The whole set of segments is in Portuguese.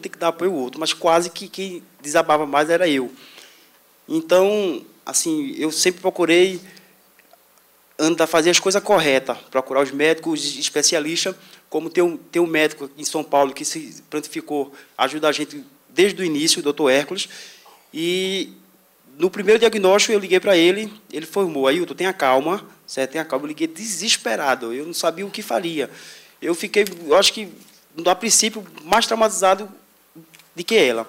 tem que dar apoio ao outro, mas quase que quem desabava mais era eu. Então, assim, eu sempre procurei andar, fazer as coisas corretas, procurar os médicos especialistas, como tem um, tem um médico em São Paulo que se prontificou, ajuda a gente desde o início, o doutor Hércules, e no primeiro diagnóstico eu liguei para ele, ele formou, Ailton, tenha calma, certo? Tenha calma. Eu liguei desesperado, eu não sabia o que faria. Eu fiquei, eu acho que, a princípio, mais traumatizado do que ela.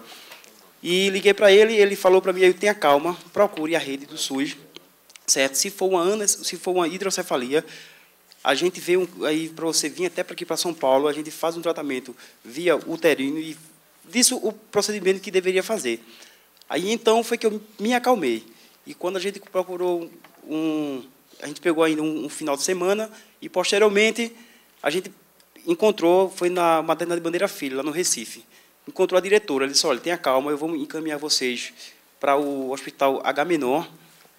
E liguei para ele, ele falou para mim, tenha calma, procure a rede do SUS, certo? Se for uma, se for uma hidrocefalia, a gente vê um, aí para você vir até para aqui para São Paulo, a gente faz um tratamento via uterino e disso o procedimento que deveria fazer. Aí então foi que eu me acalmei. E quando a gente procurou um, a gente pegou ainda um, um final de semana e posteriormente a gente encontrou, foi na maternidade de Bandeira Filho, lá no Recife. Encontrou a diretora, ele disse: "Olha, tenha calma, eu vou encaminhar vocês para o Hospital H Menor,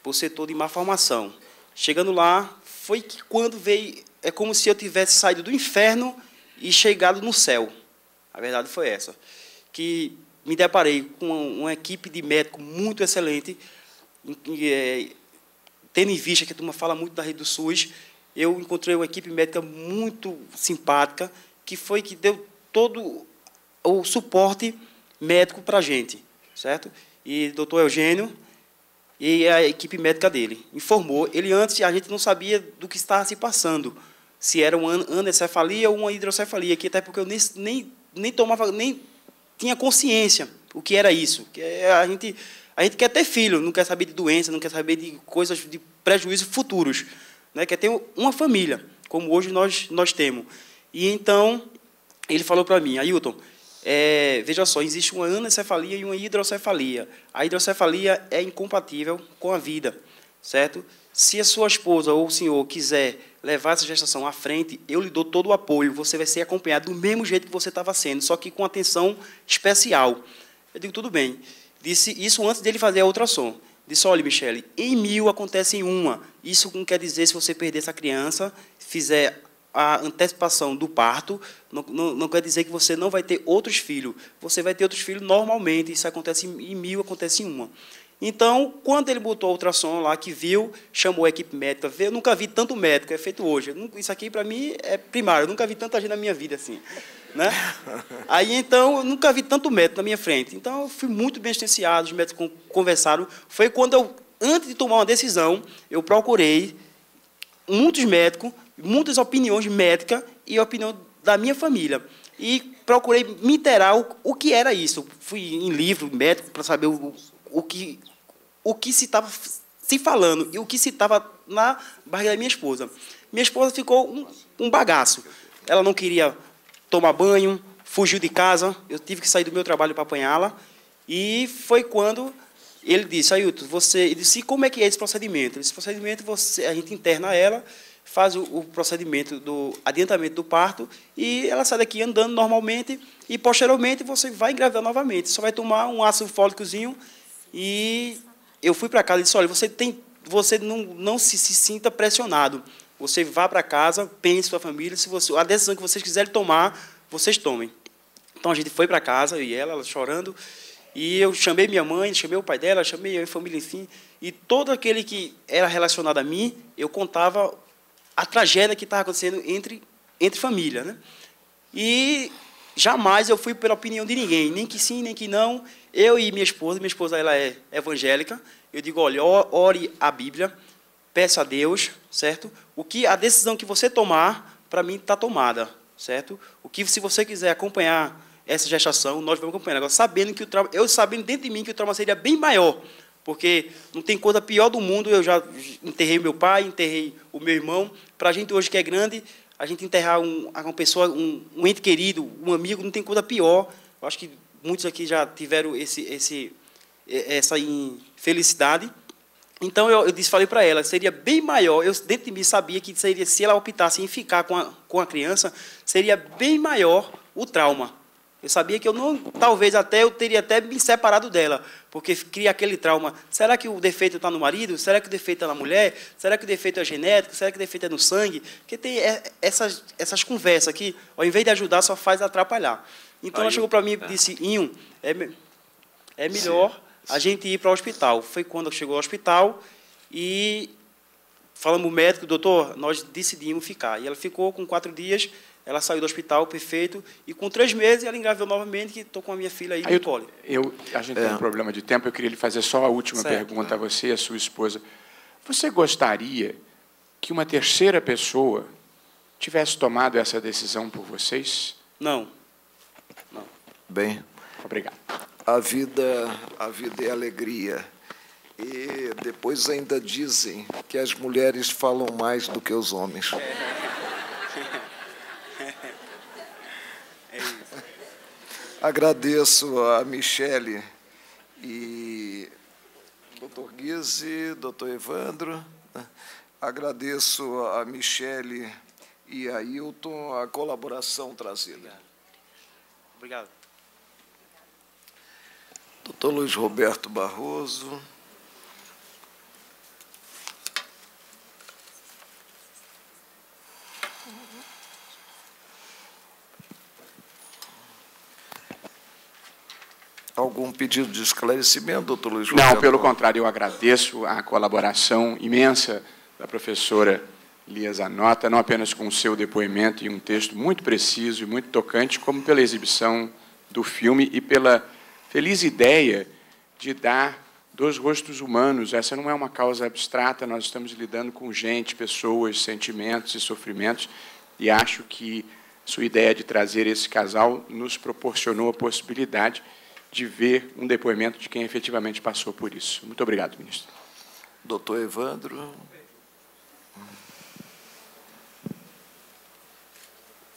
para o setor de má formação". Chegando lá, foi que quando veio, é como se eu tivesse saído do inferno e chegado no céu. A verdade foi essa, que me deparei com uma, equipe de médico muito excelente, é, tendo em vista que a turma fala muito da rede do SUS, eu encontrei uma equipe médica muito simpática, que foi que deu todo o suporte médico para a gente, certo? E doutor Eugênio e a equipe médica dele informou. Ele antes a gente não sabia do que estava se passando, se era uma anencefalia ou uma hidrocefalia, que até porque eu nem, nem, nem tomava nem tinha consciência o que era isso. Que é, a gente a gente quer ter filho, não quer saber de doença, não quer saber de coisas de prejuízos futuros, né? Quer ter uma família, como hoje nós nós temos. E então ele falou para mim, Ailton, é, veja só, existe uma anencefalia e uma hidrocefalia. A hidrocefalia é incompatível com a vida, certo? Se a sua esposa ou o senhor quiser levar essa gestação à frente, eu lhe dou todo o apoio. Você vai ser acompanhado do mesmo jeito que você estava sendo, só que com atenção especial. Eu digo, tudo bem. Disse isso antes dele fazer a ultrassom. Disse, olha, Michele, em mil acontece em uma. Isso não quer dizer, se você perder essa criança, fizer a antecipação do parto, não, não, não, quer dizer que você não vai ter outros filhos. Você vai ter outros filhos normalmente. Isso acontece em mil, acontece em uma. Então, quando ele botou o ultrassom lá, que viu, chamou a equipe médica, eu nunca vi tanto médico, é feito hoje. Isso aqui, para mim, é primário. Eu nunca vi tanta gente na minha vida assim. Né? Aí, então, eu nunca vi tanto médico na minha frente. Então, eu fui muito bem assistenciado, os médicos conversaram. Foi quando eu, antes de tomar uma decisão, eu procurei muitos médicos, muitas opiniões médicas e opinião da minha família. E procurei me interar o, o que era isso. Fui em livro médico para saber o, o que, o que se estava se falando e o que se estava na barriga da minha esposa. Minha esposa ficou um, um bagaço. Ela não queria tomar banho, fugiu de casa. Eu tive que sair do meu trabalho para apanhá-la. E foi quando ele disse, Ailton, você... Ele disse, como é que é esse procedimento? Esse procedimento, você, a gente interna ela, faz o, o, procedimento do adiantamento do parto e ela sai daqui andando normalmente e, posteriormente, você vai engravidar novamente. Só vai tomar um ácido fólicozinho e eu fui para casa e disse: olha, você, tem, você não, não se, se sinta pressionado. Você vá para casa, pense sua família. Se você, a decisão que vocês quiserem tomar, vocês tomem. Então a gente foi para casa, e ela, ela chorando. E eu chamei minha mãe, chamei o pai dela, chamei a família, enfim. E todo aquele que era relacionado a mim, eu contava a tragédia que estava acontecendo entre, entre família. Né? E jamais eu fui pela opinião de ninguém, nem que sim, nem que não. Eu e minha esposa, minha esposa ela é evangélica, eu digo, olha, ore a Bíblia, peça a Deus, certo? O que a decisão que você tomar, para mim está tomada, certo? O que se você quiser acompanhar essa gestação, nós vamos acompanhar. Agora, sabendo que o trauma, eu sabendo dentro de mim que o trauma seria bem maior, porque não tem coisa pior do mundo. Eu já enterrei meu pai, enterrei o meu irmão. Para a gente hoje que é grande, a gente enterrar um, uma pessoa, um, um ente querido, um amigo, não tem coisa pior. Eu acho que muitos aqui já tiveram esse, esse, essa infelicidade. Então eu, eu disse, falei para ela, seria bem maior. Eu dentro de mim sabia que seria, se ela optasse em ficar com a, com a criança, seria bem maior o trauma. Eu sabia que eu não, talvez até eu teria até me separado dela, porque cria aquele trauma. Será que o defeito está no marido? Será que o defeito está na mulher? Será que o defeito é genético? Será que o defeito é no sangue? Porque tem é, essas, essas conversas aqui, ao invés de ajudar, só faz atrapalhar. Então ela chegou para mim e é. disse: Inho, é, é melhor sim, sim. a gente ir para o hospital. Foi quando chegou ao hospital e falamos o médico, doutor, nós decidimos ficar. E ela ficou com quatro dias, ela saiu do hospital, perfeito, e com três meses ela engravidou novamente, que estou com a minha filha aí, aí Nicole. Eu, a gente é. tem um problema de tempo, eu queria lhe fazer só a última certo, pergunta a você e a sua esposa. Você gostaria que uma terceira pessoa tivesse tomado essa decisão por vocês? Não. Não. Bem. Obrigado. A vida, a vida é alegria. E depois ainda dizem que as mulheres falam mais do que os homens. É Agradeço a Michele e doutor Guise, doutor Evandro. Agradeço a Michele e a Hilton a colaboração trazida. Obrigado. Doutor Luiz Roberto Barroso. Algum pedido de esclarecimento, doutor Luiz Não, pelo contrário, eu agradeço a colaboração imensa da professora Lia Zanota, não apenas com o seu depoimento e um texto muito preciso e muito tocante, como pela exibição do filme e pela feliz ideia de dar dois rostos humanos. Essa não é uma causa abstrata, nós estamos lidando com gente, pessoas, sentimentos e sofrimentos, e acho que sua ideia de trazer esse casal nos proporcionou a possibilidade de ver um depoimento de quem efetivamente passou por isso. Muito obrigado, ministro. Doutor Evandro.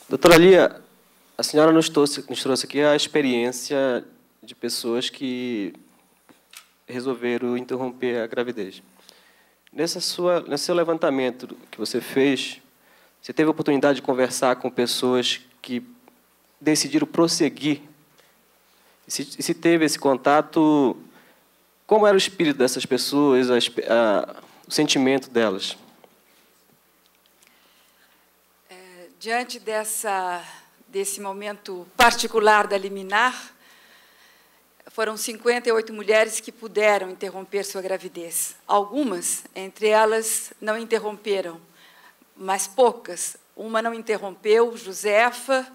Doutora Lia, a senhora nos trouxe, nos trouxe aqui a experiência de pessoas que resolveram interromper a gravidez. Nessa sua, nesse seu levantamento que você fez, você teve a oportunidade de conversar com pessoas que decidiram prosseguir se, se teve esse contato, como era o espírito dessas pessoas, a, a, o sentimento delas? É, diante dessa, desse momento particular da liminar, foram 58 mulheres que puderam interromper sua gravidez. Algumas, entre elas, não interromperam, mas poucas. Uma não interrompeu, Josefa,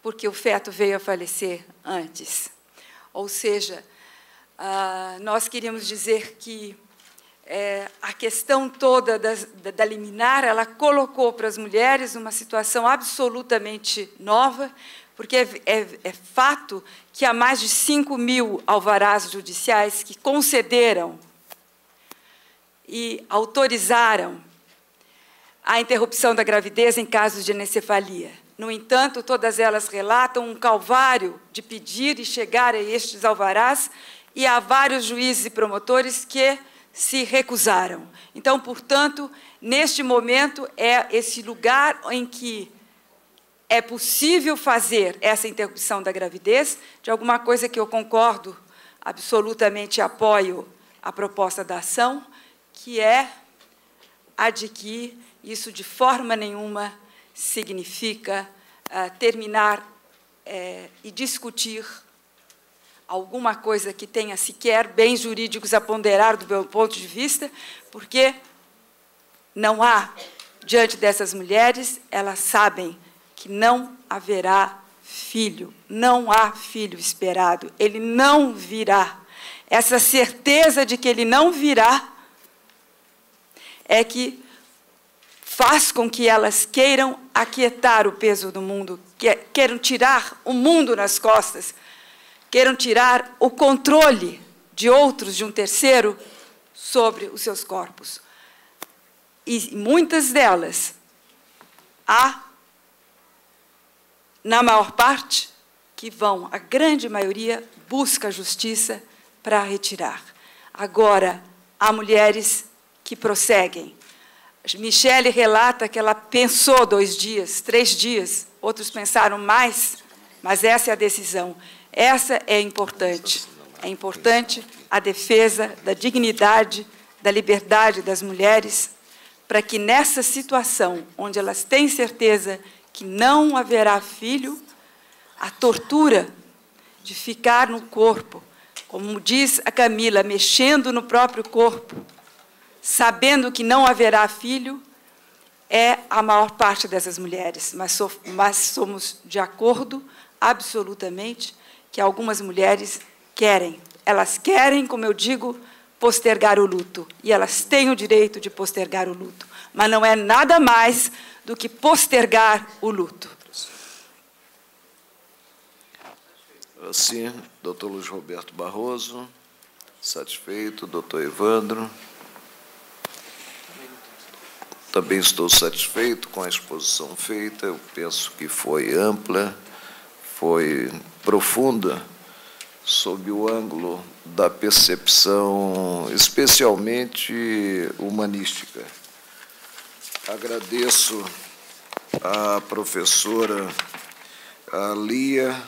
porque o feto veio a falecer antes. Ou seja, ah, nós queríamos dizer que é, a questão toda da, da, liminar, ela colocou para as mulheres uma situação absolutamente nova, porque é, é, é, fato que há mais de 5 mil alvarás judiciais que concederam e autorizaram a interrupção da gravidez em casos de anencefalia. No entanto, todas elas relatam um calvário de pedir e chegar a estes alvarás, e há vários juízes e promotores que se recusaram. Então, portanto, neste momento é esse lugar em que é possível fazer essa interrupção da gravidez, de alguma coisa que eu concordo, absolutamente apoio a proposta da ação, que é a de que isso de forma nenhuma significa uh, terminar uh, e discutir alguma coisa que tenha sequer bens jurídicos a ponderar do meu ponto de vista, porque não há, diante dessas mulheres, elas sabem que não haverá filho, não há filho esperado, ele não virá. Essa certeza de que ele não virá é que faz com que elas queiram aquietar o peso do mundo, queiram tirar o mundo nas costas, queiram tirar o controle de outros, de um terceiro, sobre os seus corpos. E muitas delas, há, na maior parte, que vão, a grande maioria, busca justiça para retirar. Agora, há mulheres que prosseguem Michele relata que ela pensou dois dias, três dias, outros pensaram mais, mas essa é a decisão. Essa é importante. É importante a defesa da dignidade, da liberdade das mulheres, para que nessa situação, onde elas têm certeza que não haverá filho, a tortura de ficar no corpo, como diz a Camila, mexendo no próprio corpo, sabendo que não haverá filho, é a maior parte dessas mulheres, mas, so, mas somos de acordo absolutamente que algumas mulheres querem. Elas querem, como eu digo, postergar o luto. E elas têm o direito de postergar o luto. Mas não é nada mais do que postergar o luto. Assim, doutor Luiz Roberto Barroso, satisfeito, doutor Evandro. Também estou satisfeito com a exposição feita, eu penso que foi ampla, foi profunda, sob o ângulo da percepção especialmente humanística. Agradeço à professora a Lia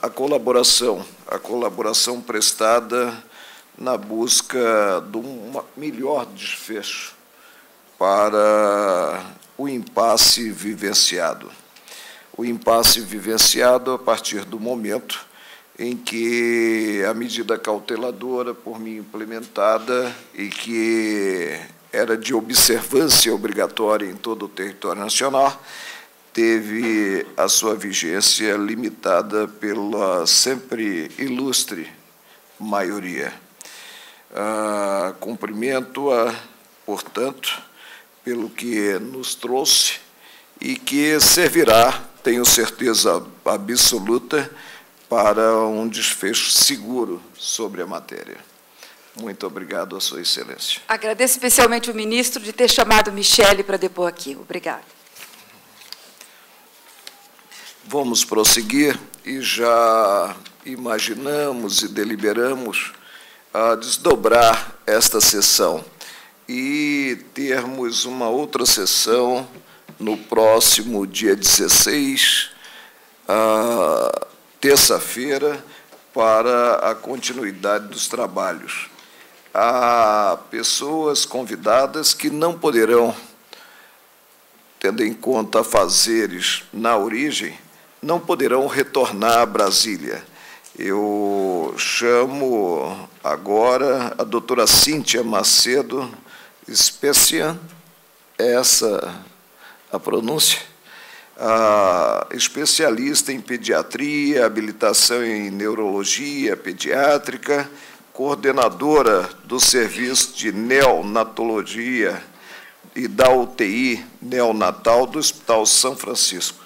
a colaboração, a colaboração prestada na busca de um melhor desfecho para o impasse vivenciado. O impasse vivenciado a partir do momento em que a medida cauteladora por mim implementada e que era de observância obrigatória em todo o território nacional, teve a sua vigência limitada pela sempre ilustre maioria. Ah, Cumprimento-a, portanto, pelo que nos trouxe e que servirá, tenho certeza absoluta, para um desfecho seguro sobre a matéria. Muito obrigado, a Sua Excelência. Agradeço especialmente o ministro de ter chamado Michele para depor aqui. Obrigado. Vamos prosseguir e já imaginamos e deliberamos a desdobrar esta sessão e termos uma outra sessão no próximo dia 16, terça-feira, para a continuidade dos trabalhos. Há pessoas convidadas que não poderão, tendo em conta fazeres na origem, não poderão retornar a Brasília. Eu chamo agora a doutora Cíntia Macedo Specian, essa a pronúncia, especialista em pediatria, habilitação em neurologia pediátrica, coordenadora do serviço de neonatologia e da UTI neonatal do Hospital São Francisco.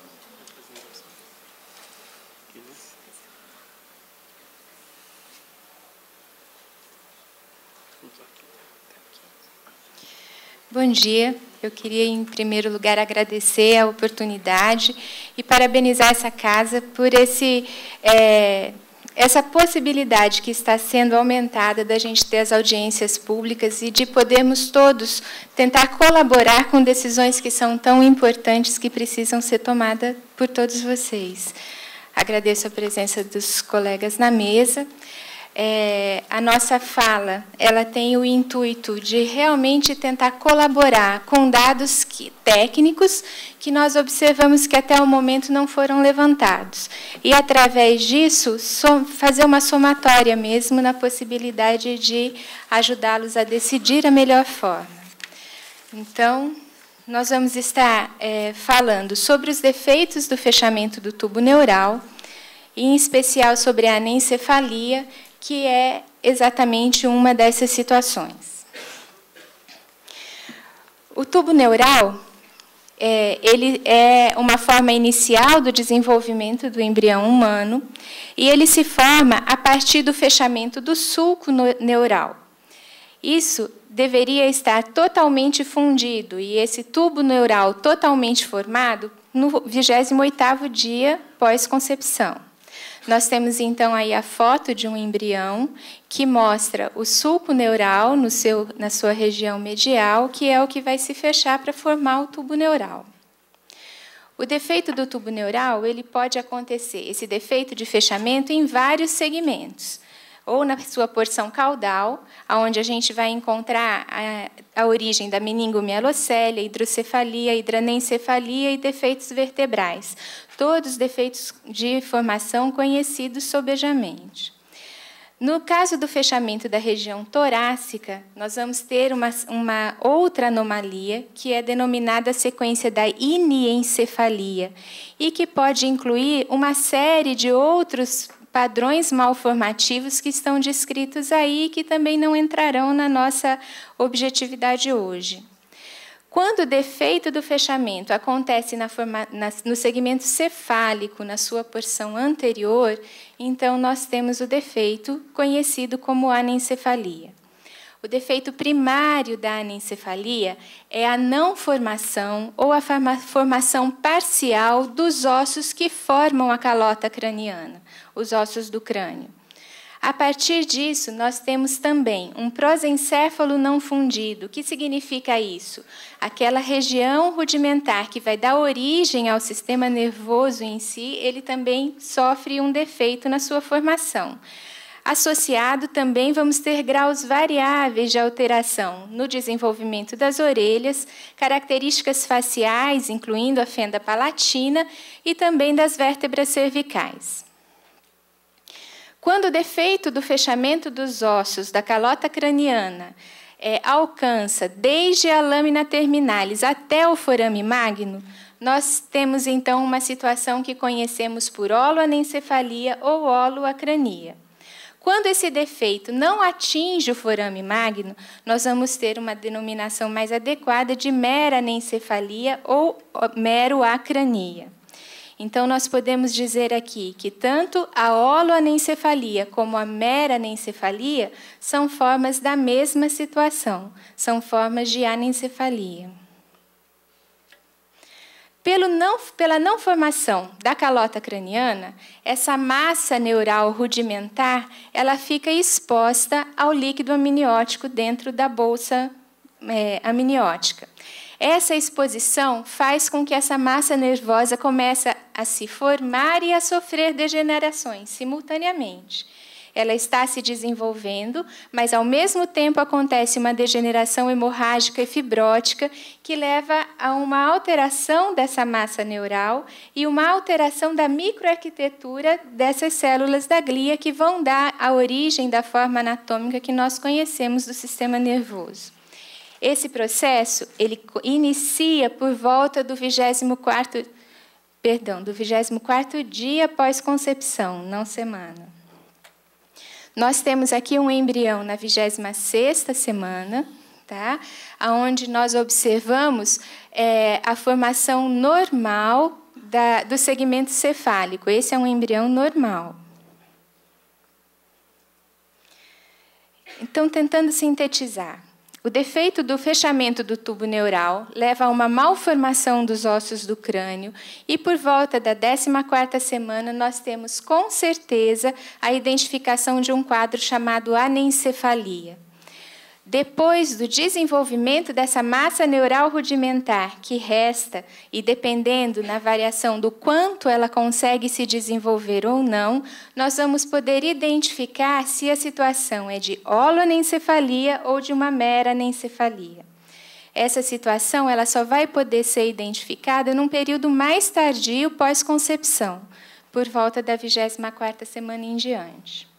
Bom dia. Eu queria, em primeiro lugar, agradecer a oportunidade e parabenizar essa casa por esse, é, essa possibilidade que está sendo aumentada da gente ter as audiências públicas e de podermos todos tentar colaborar com decisões que são tão importantes que precisam ser tomadas por todos vocês. Agradeço a presença dos colegas na mesa é, a nossa fala ela tem o intuito de realmente tentar colaborar com dados que, técnicos que nós observamos que até o momento não foram levantados. E, através disso, som, fazer uma somatória mesmo na possibilidade de ajudá-los a decidir a melhor forma. Então, nós vamos estar é, falando sobre os defeitos do fechamento do tubo neural, em especial sobre a anencefalia, que é exatamente uma dessas situações. O tubo neural é, ele é uma forma inicial do desenvolvimento do embrião humano e ele se forma a partir do fechamento do sulco neural. Isso deveria estar totalmente fundido e esse tubo neural totalmente formado no 28º dia pós-concepção. Nós temos então aí a foto de um embrião que mostra o sulco neural no seu, na sua região medial, que é o que vai se fechar para formar o tubo neural. O defeito do tubo neural ele pode acontecer, esse defeito de fechamento, em vários segmentos. ou na sua porção caudal, onde a gente vai encontrar a, a origem da meningomielocélia, hidrocefalia, hidranencefalia e defeitos vertebrais, todos defeitos de formação conhecidos sobejamente. No caso do fechamento da região torácica, nós vamos ter uma, uma outra anomalia, que é denominada sequência da iniencefalia, e que pode incluir uma série de outros padrões malformativos que estão descritos aí, que também não entrarão na nossa objetividade hoje. Quando o defeito do fechamento acontece forma, na, no segmento cefálico, na sua porção anterior, então nós temos o defeito conhecido como anencefalia. O defeito primário da anencefalia é a não formação ou a formação parcial dos ossos que formam a calota craniana, os ossos do crânio. A partir disso, nós temos também um prosencéfalo não fundido. O que significa isso? Aquela região rudimentar que vai dar origem ao sistema nervoso em si, ele também sofre um defeito na sua formação. Associado também vamos ter graus variáveis de alteração no desenvolvimento das orelhas, características faciais, incluindo a fenda palatina, e também das vértebras cervicais. Quando o defeito do fechamento dos ossos da calota craniana é, alcança desde a lâmina terminalis até o forame magno, nós temos então uma situação que conhecemos por holoanencefalia ou holoacrania. Quando esse defeito não atinge o forame magno, nós vamos ter uma denominação mais adequada de mera anencefalia ou mero acrania. Então, nós podemos dizer aqui que tanto a holoanencefalia como a mera anencefalia são formas da mesma situação, são formas de anencefalia. Não, pela não formação da calota craniana, essa massa neural rudimentar ela fica exposta ao líquido amniótico dentro da bolsa é, amniótica. Essa exposição faz com que essa massa nervosa comece a se formar e a sofrer degenerações simultaneamente. Ela está se desenvolvendo, mas ao mesmo tempo acontece uma degeneração hemorrágica e fibrótica que leva a uma alteração dessa massa neural e uma alteração da microarquitetura dessas células da glia que vão dar a origem da forma anatômica que nós conhecemos do sistema nervoso. Esse processo ele inicia por volta do 24 perdão, do 24 dia após concepção, não semana. Nós temos aqui um embrião na 26ª semana, tá? Onde nós observamos é, a formação normal da, do segmento cefálico. Esse é um embrião normal. Então, tentando sintetizar, o defeito do fechamento do tubo neural leva a uma malformação dos ossos do crânio e por volta da 14ª semana nós temos com certeza a identificação de um quadro chamado anencefalia. Depois do desenvolvimento dessa massa neural rudimentar que resta, e dependendo na variação do quanto ela consegue se desenvolver ou não, nós vamos poder identificar se a situação é de holoanencefalia ou de uma mera anencefalia. Essa situação ela só vai poder ser identificada num período mais tardio pós-concepção, por volta da 24ª semana em diante.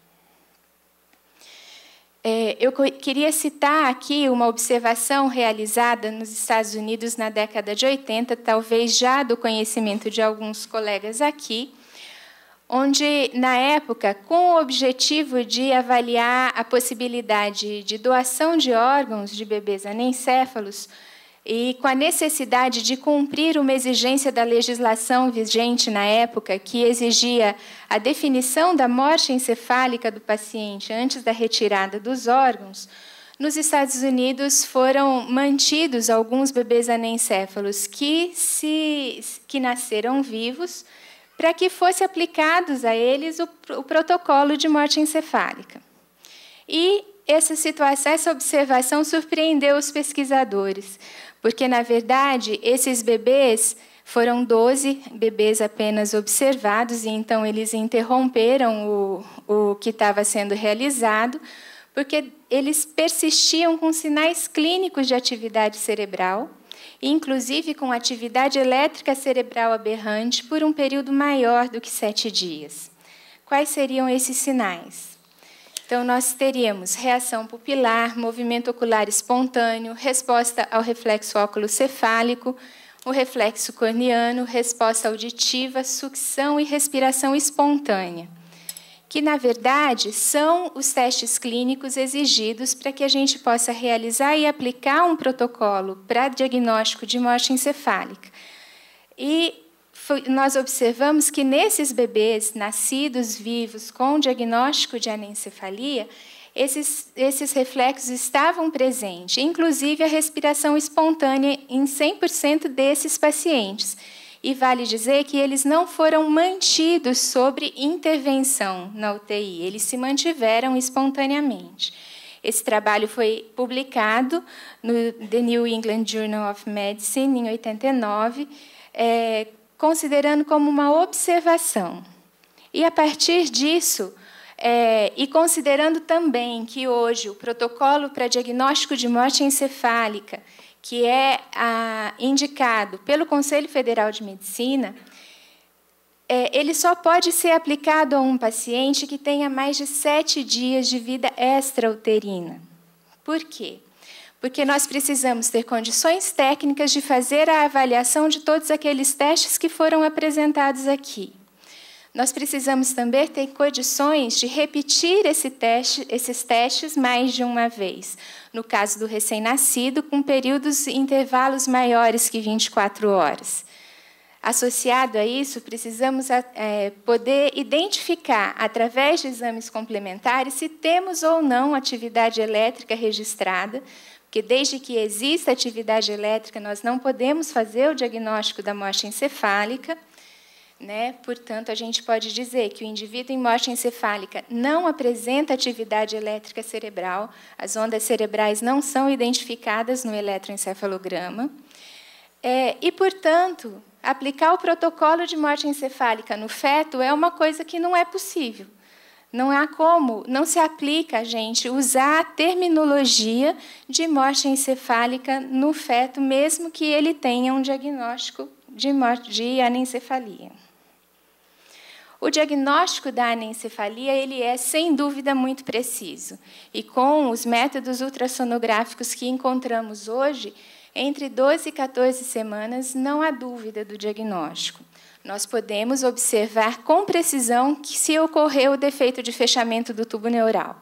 É, eu queria citar aqui uma observação realizada nos Estados Unidos na década de 80, talvez já do conhecimento de alguns colegas aqui, onde, na época, com o objetivo de avaliar a possibilidade de doação de órgãos de bebês anencéfalos, e com a necessidade de cumprir uma exigência da legislação vigente na época, que exigia a definição da morte encefálica do paciente antes da retirada dos órgãos, nos Estados Unidos foram mantidos alguns bebês anencéfalos que, se, que nasceram vivos, para que fosse aplicados a eles o, o protocolo de morte encefálica. E essa situação, essa observação surpreendeu os pesquisadores, porque, na verdade, esses bebês Foram 12 bebês apenas observados, e então eles interromperam o, o que estava sendo realizado, porque eles persistiam com sinais clínicos de atividade cerebral, inclusive com atividade elétrica cerebral aberrante, por um período maior do que sete dias. Quais seriam esses sinais? Então, nós teríamos reação pupilar, movimento ocular espontâneo, resposta ao reflexo óculo-cefálico, o reflexo corneano, resposta auditiva, sucção e respiração espontânea, que, na verdade, são os testes clínicos exigidos para que a gente possa realizar e aplicar um protocolo para diagnóstico de morte encefálica. E nós observamos que nesses bebês nascidos vivos com diagnóstico de anencefalia, esses, esses reflexos estavam presentes, inclusive a respiração espontânea em 100% desses pacientes. E vale dizer que eles não foram mantidos sobre intervenção na UTI, eles se mantiveram espontaneamente. Esse trabalho foi publicado no The New England Journal of Medicine em 89, é, considerando como uma observação. E a partir disso, é, e considerando também que hoje o protocolo para diagnóstico de morte encefálica, que é a, indicado pelo Conselho Federal de Medicina, é, ele só pode ser aplicado a um paciente que tenha mais de sete dias de vida extrauterina. Por quê? Porque nós precisamos ter condições técnicas de fazer a avaliação de todos aqueles testes que foram apresentados aqui. Nós precisamos também ter condições de repetir esse teste, esses testes mais de uma vez. No caso do recém-nascido, com períodos e intervalos maiores que 24 horas. Associado a isso, precisamos é, poder identificar, através de exames complementares, se temos ou não atividade elétrica registrada, porque desde que exista atividade elétrica, nós não podemos fazer o diagnóstico da morte encefálica. Né? Portanto, a gente pode dizer que o indivíduo em morte encefálica não apresenta atividade elétrica cerebral, as ondas cerebrais não são identificadas no eletroencefalograma. É, e, portanto, aplicar o protocolo de morte encefálica no feto é uma coisa que não é possível. Não há como, não se aplica gente usar a terminologia de morte encefálica no feto, mesmo que ele tenha um diagnóstico de, morte, de anencefalia. O diagnóstico da anencefalia ele é, sem dúvida, muito preciso. E com os métodos ultrassonográficos que encontramos hoje, entre 12 e 14 semanas, não há dúvida do diagnóstico. Nós podemos observar com precisão que se ocorreu o defeito de fechamento do tubo neural.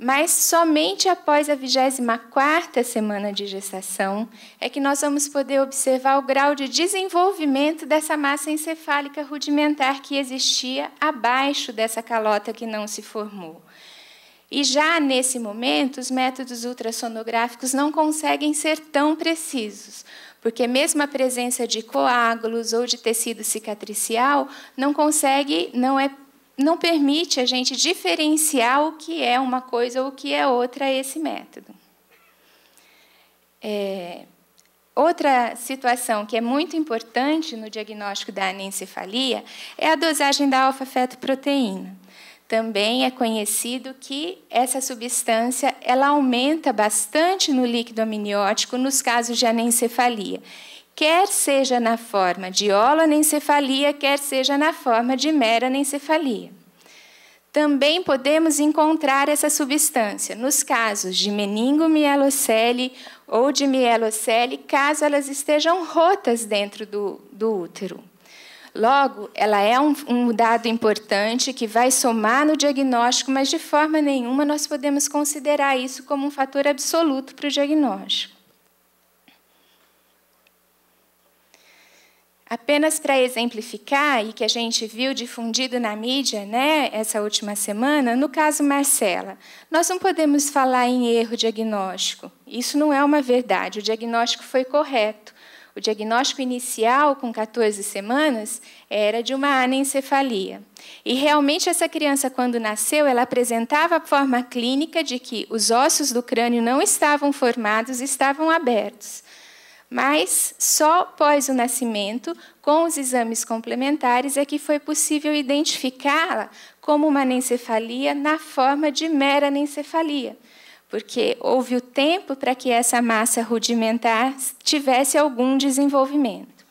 Mas somente após a 24ª semana de gestação é que nós vamos poder observar o grau de desenvolvimento dessa massa encefálica rudimentar que existia abaixo dessa calota que não se formou. E já nesse momento, os métodos ultrassonográficos não conseguem ser tão precisos, porque mesmo a presença de coágulos ou de tecido cicatricial não consegue, não é não permite a gente diferenciar o que é uma coisa ou o que é outra esse método. É, outra situação que é muito importante no diagnóstico da anencefalia é a dosagem da alfa-fetoproteína. Também é conhecido que essa substância ela aumenta bastante no líquido amniótico nos casos de anencefalia quer seja na forma de holoanencefalia, quer seja na forma de meranencefalia. Também podemos encontrar essa substância nos casos de meningomielocele ou de mielocele, caso elas estejam rotas dentro do, do útero. Logo, ela é um, um, dado importante que vai somar no diagnóstico, mas de forma nenhuma nós podemos considerar isso como um fator absoluto para o diagnóstico. Apenas para exemplificar, e que a gente viu difundido na mídia né, essa última semana, no caso Marcela, nós não podemos falar em erro diagnóstico. Isso não é uma verdade. O diagnóstico foi correto. O diagnóstico inicial, com 14 semanas, era de uma anencefalia. E realmente essa criança, quando nasceu, ela apresentava a forma clínica de que os ossos do crânio não estavam formados, estavam abertos. Mas só após o nascimento, com os exames complementares, é que foi possível identificá-la como uma anencefalia na forma de mera anencefalia, porque houve o tempo para que essa massa rudimentar tivesse algum desenvolvimento.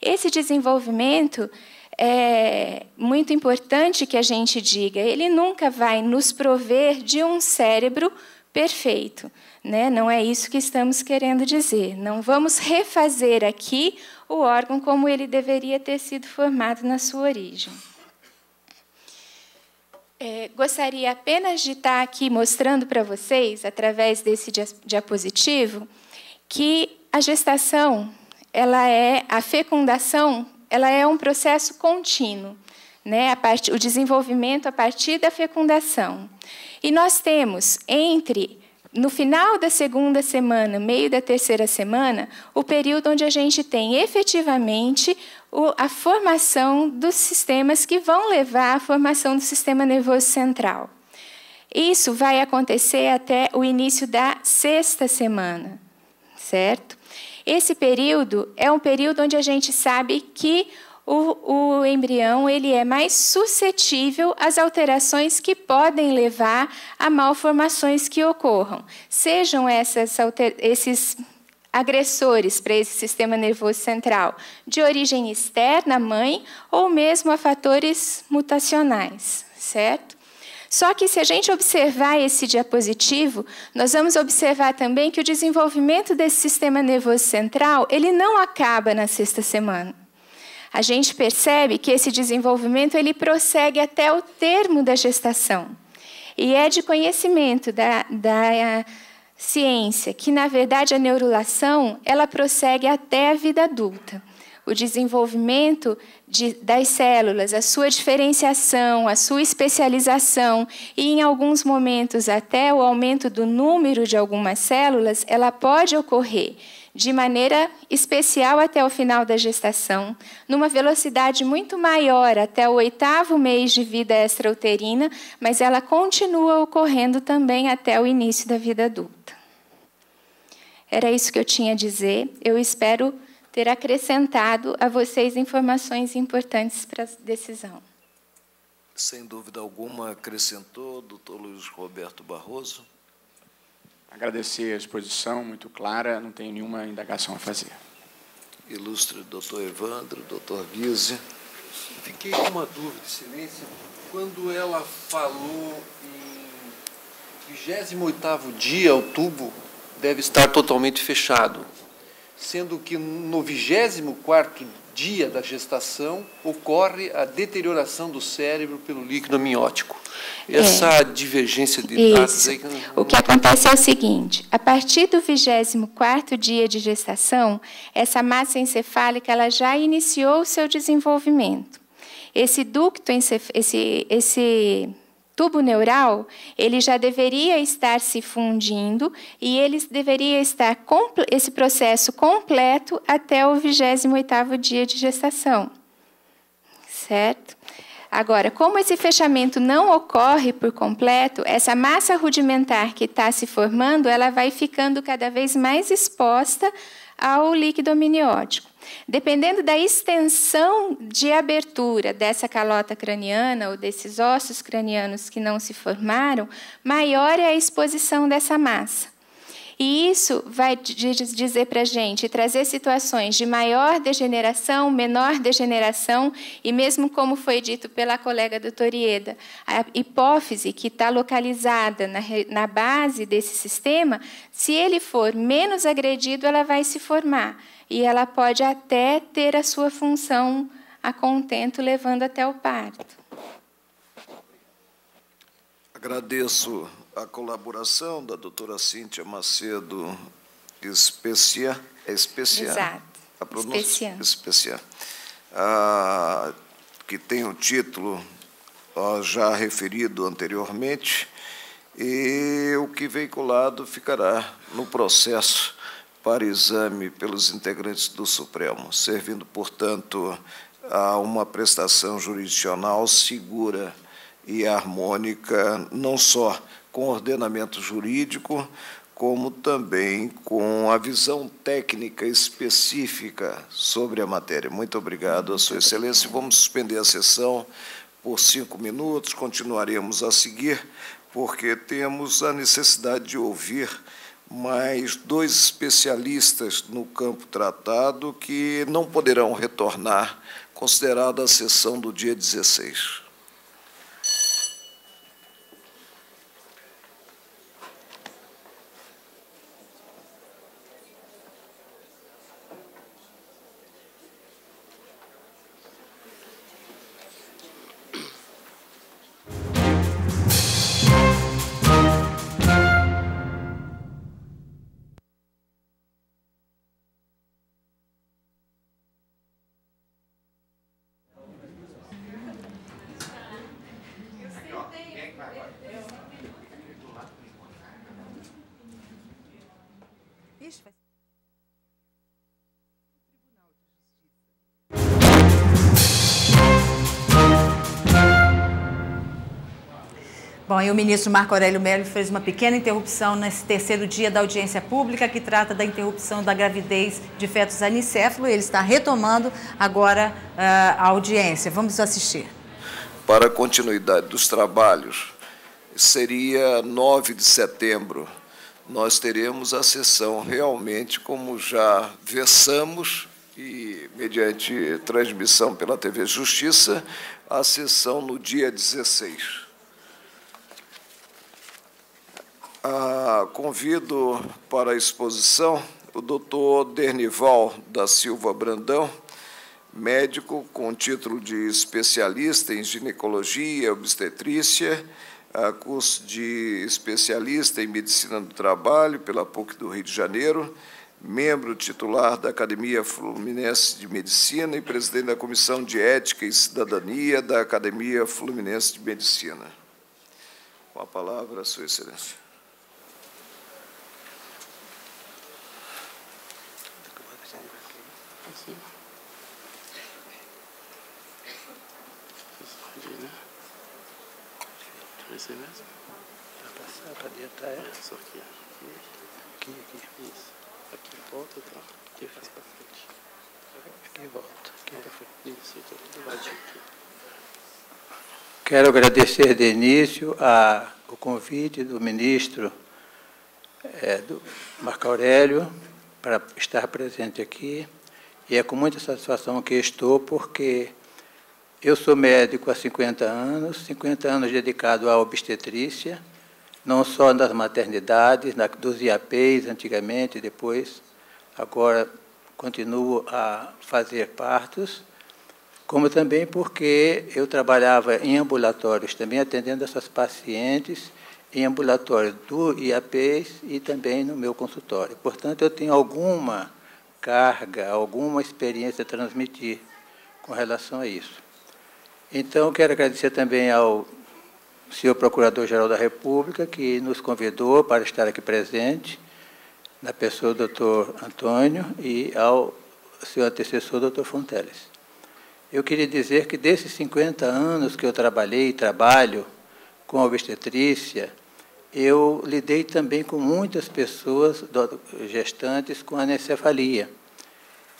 Esse desenvolvimento é muito importante que a gente diga, ele nunca vai nos prover de um cérebro perfeito. Né? Não é isso que estamos querendo dizer. Não vamos refazer aqui o órgão como ele deveria ter sido formado na sua origem. É, gostaria apenas de estar aqui mostrando para vocês, através desse diapositivo, que a gestação, ela é a fecundação, ela é um processo contínuo, né? A part, o desenvolvimento a partir da fecundação. E nós temos entre no final da segunda semana, meio da terceira semana, o período onde a gente tem efetivamente a formação dos sistemas que vão levar à formação do sistema nervoso central. Isso vai acontecer até o início da sexta semana, certo? Esse período é um período onde a gente sabe que o, o, embrião ele é mais suscetível às alterações que podem levar a malformações que ocorram, sejam essas, esses agressores para esse sistema nervoso central de origem externa, mãe, ou mesmo a fatores mutacionais, certo? Só que se a gente observar esse diapositivo, nós vamos observar também que o desenvolvimento desse sistema nervoso central, ele não acaba na sexta semana a gente percebe que esse desenvolvimento ele prossegue até o termo da gestação. E é de conhecimento da, da ciência que, na verdade, a neurulação ela prossegue até a vida adulta. O desenvolvimento de, das células, a sua diferenciação, a sua especialização e, em alguns momentos, até o aumento do número de algumas células, ela pode ocorrer de maneira especial até o final da gestação, numa velocidade muito maior até o oitavo mês de vida extrauterina, mas ela continua ocorrendo também até o início da vida adulta. Era isso que eu tinha a dizer. Eu espero ter acrescentado a vocês informações importantes para a decisão. Sem dúvida alguma, acrescentou, doutor Luiz Roberto Barroso. Agradecer a exposição, muito clara, não tenho nenhuma indagação a fazer. Ilustre doutor Evandro, doutor Guise. Fiquei com uma dúvida, excelência, quando ela falou em 28º dia o tubo deve estar totalmente fechado, sendo que no 24º dia da gestação ocorre a deterioração do cérebro pelo líquido amniótico. Essa é. divergência de Isso. datas aí. O que acontece é o seguinte: a partir do 24 dia de gestação, essa massa encefálica ela já iniciou o seu desenvolvimento. Esse ducto, esse, esse tubo neural, ele já deveria estar se fundindo e ele deveria estar esse processo completo até o 28º dia de gestação. Certo? Agora, como esse fechamento não ocorre por completo, essa massa rudimentar que está se formando, ela vai ficando cada vez mais exposta ao líquido amniótico. Dependendo da extensão de abertura dessa calota craniana ou desses ossos cranianos que não se formaram, maior é a exposição dessa massa. E isso vai dizer para a gente, trazer situações de maior degeneração, menor degeneração, e mesmo como foi dito pela colega doutora Ieda, a hipófise que está localizada na, na base desse sistema, se ele for menos agredido, ela vai se formar. E ela pode até ter a sua função a contento, levando até o parto. Agradeço a colaboração da doutora Cíntia Macedo Especia, é Especia, Exato. a pronúncia Especia, ah, que tem o título ó, já referido anteriormente, e o que veiculado ficará no processo para exame pelos integrantes do Supremo, servindo, portanto, a uma prestação jurisdicional segura e harmônica, não só com ordenamento jurídico, como também com a visão técnica específica sobre a matéria. Muito obrigado, a Sua Excelência. Vamos suspender a sessão por cinco minutos, continuaremos a seguir, porque temos a necessidade de ouvir mais dois especialistas no campo tratado que não poderão retornar, considerada a sessão do dia 16. O ministro Marco Aurélio Melo fez uma pequena interrupção nesse terceiro dia da audiência pública, que trata da interrupção da gravidez de fetos anicéfalo. Ele está retomando agora uh, a audiência. Vamos assistir. Para a continuidade dos trabalhos, seria 9 de setembro. Nós teremos a sessão realmente como já versamos e mediante transmissão pela TV Justiça, a sessão no dia 16. Ah, convido para a exposição o doutor Dernival da Silva Brandão, médico com título de especialista em ginecologia e obstetrícia, curso de especialista em medicina do trabalho pela PUC do Rio de Janeiro, membro titular da Academia Fluminense de Medicina e presidente da Comissão de Ética e Cidadania da Academia Fluminense de Medicina. Com a palavra, Sua Excelência. Esse mesmo? Vai passar para dentro, é? é só aqui, aqui. Aqui, aqui. Isso. Aqui volta, tá? Aqui faz para frente. Aqui volta. Aqui é. para frente. Isso, tudo ladinho aqui. Quero agradecer de início a, o convite do ministro é, do Marco Aurélio para estar presente aqui. E é com muita satisfação que estou, porque eu sou médico há 50 anos, 50 anos dedicado à obstetrícia, não só nas maternidades, na, dos IAPs antigamente, depois, agora continuo a fazer partos, como também porque eu trabalhava em ambulatórios, também atendendo essas pacientes em ambulatório do IAPs e também no meu consultório. Portanto, eu tenho alguma carga, alguma experiência a transmitir com relação a isso. Então, quero agradecer também ao senhor Procurador-Geral da República, que nos convidou para estar aqui presente, na pessoa do doutor Antônio, e ao seu antecessor, doutor Fonteles. Eu queria dizer que desses 50 anos que eu trabalhei e trabalho com obstetrícia, eu lidei também com muitas pessoas gestantes com anencefalia.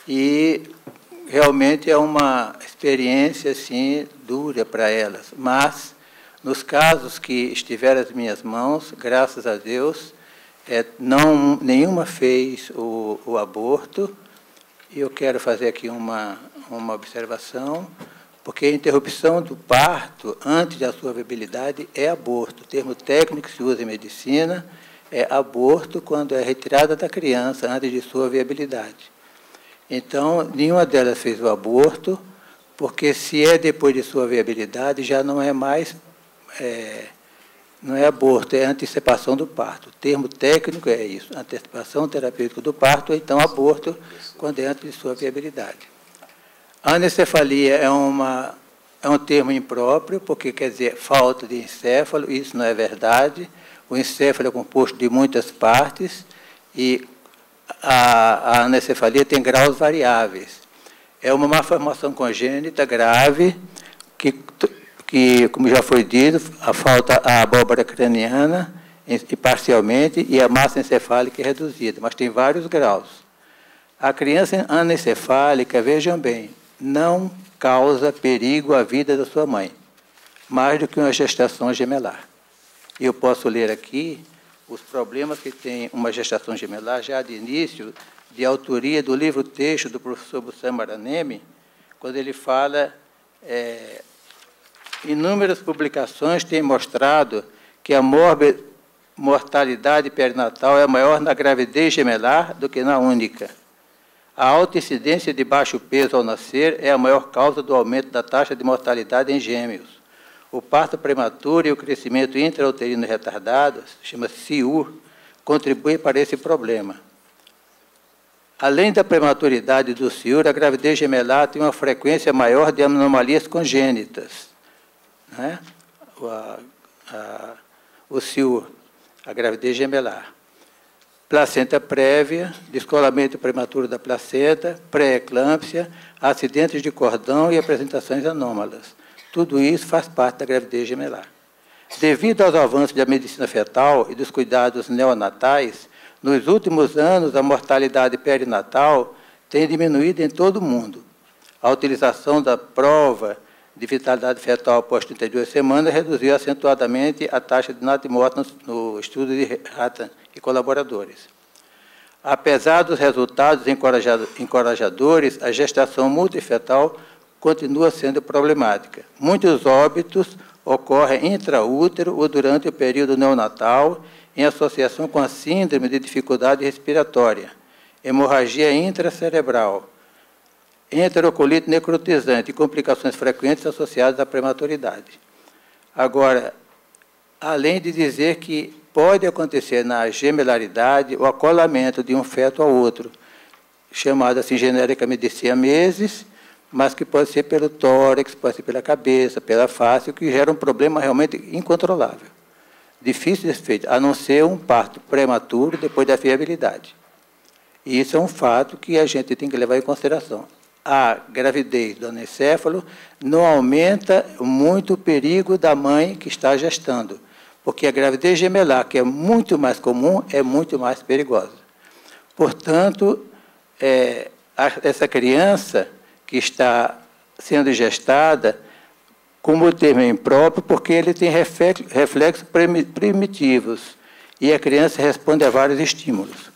E realmente é uma experiência assim dura para elas, mas nos casos que estiveram às minhas mãos, graças a Deus, é, não nenhuma fez o, o aborto. E eu quero fazer aqui uma uma observação, porque a interrupção do parto antes da sua viabilidade é aborto. O termo técnico que se usa em medicina é aborto quando é retirada da criança antes de sua viabilidade. Então, nenhuma delas fez o aborto, porque se é depois de sua viabilidade, já não é mais é, não é aborto, é antecipação do parto. O termo técnico é isso, antecipação terapêutica do parto, ou então aborto, quando é antes de sua viabilidade. A anencefalia é, uma, é um termo impróprio, porque quer dizer falta de encéfalo, isso não é verdade. O encéfalo é composto de muitas partes e a, a anencefalia tem graus variáveis. É uma malformação congênita grave que, que, como já foi dito, a falta a abóbora craniana, e parcialmente, e a massa encefálica é reduzida, mas tem vários graus. A criança anencefálica, vejam bem, não causa perigo à vida da sua mãe, mais do que uma gestação gemelar. Eu posso ler aqui os problemas que tem uma gestação gemelar já de início, de autoria do livro-texto do professor Bussam Maranemi, quando ele fala, é, inúmeras publicações têm mostrado que a mortalidade perinatal é maior na gravidez gemelar do que na única. A alta incidência de baixo peso ao nascer é a maior causa do aumento da taxa de mortalidade em gêmeos. O parto prematuro e o crescimento intrauterino retardado, chama-se CIUR, contribuem para esse problema. Além da prematuridade do CIUR, a gravidez gemelar tem uma frequência maior de anomalias congênitas. Né? O, a, a, o a gravidez gemelar. Placenta prévia, descolamento prematuro da placenta, pré-eclâmpsia, acidentes de cordão e apresentações anômalas. Tudo isso faz parte da gravidez gemelar. Devido aos avanços da medicina fetal e dos cuidados neonatais, nos últimos anos a mortalidade perinatal tem diminuído em todo o mundo. A utilização da prova de vitalidade fetal após 32 semanas reduziu acentuadamente a taxa de natimorte no, estudo de Hatton e colaboradores. Apesar dos resultados encorajadores, a gestação multifetal continua sendo problemática. Muitos óbitos ocorrem intraútero ou durante o período neonatal, em associação com a síndrome de dificuldade respiratória, hemorragia intracerebral, enterocolite necrotizante e complicações frequentes associadas à prematuridade. Agora, além de dizer que pode acontecer na gemelaridade o acolamento de um feto ao outro, chamado assim genericamente de siameses, mas que pode ser pelo tórax, pode ser pela cabeça, pela face, o que gera um problema realmente incontrolável. Difícil de ser feito, a não ser um parto prematuro depois da fiabilidade. E isso é um fato que a gente tem que levar em consideração. A gravidez do anencéfalo não aumenta muito o perigo da mãe que está gestando, porque a gravidez gemelar, que é muito mais comum, é muito mais perigosa. Portanto, é, essa criança que está sendo gestada, como o termo impróprio, porque ele tem reflexos primitivos e a criança responde a vários estímulos.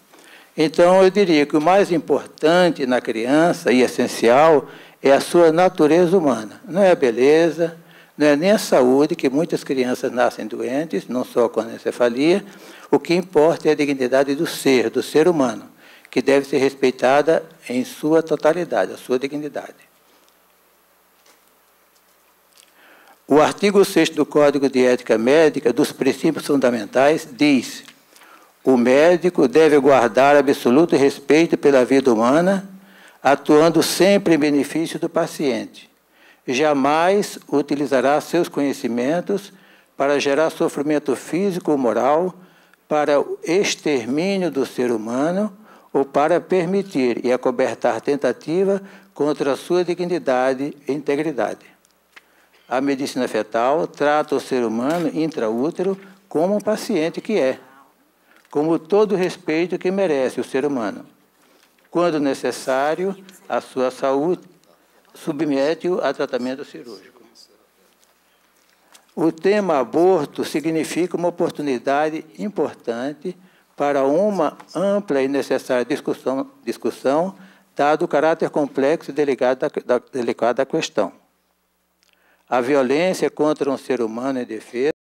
Então, eu diria que o mais importante na criança e essencial é a sua natureza humana. Não é a beleza, não é nem a saúde, que muitas crianças nascem doentes, não só com anencefalia. O que importa é a dignidade do ser, do ser humano que deve ser respeitada em sua totalidade, a sua dignidade. O artigo 6 do Código de Ética Médica, dos princípios fundamentais, diz: o médico deve guardar absoluto respeito pela vida humana, atuando sempre em benefício do paciente. Jamais utilizará seus conhecimentos para gerar sofrimento físico ou moral, para o extermínio do ser humano ou para permitir e acobertar tentativa contra a sua dignidade e integridade. A medicina fetal trata o ser humano intraútero como um paciente que é, como todo o respeito que merece o ser humano. Quando necessário, a sua saúde submete-o a tratamento cirúrgico. O tema aborto significa uma oportunidade importante para uma ampla e necessária discussão, discussão dado o caráter complexo e delicado da, da, delicado da questão. A violência contra um ser humano é defesa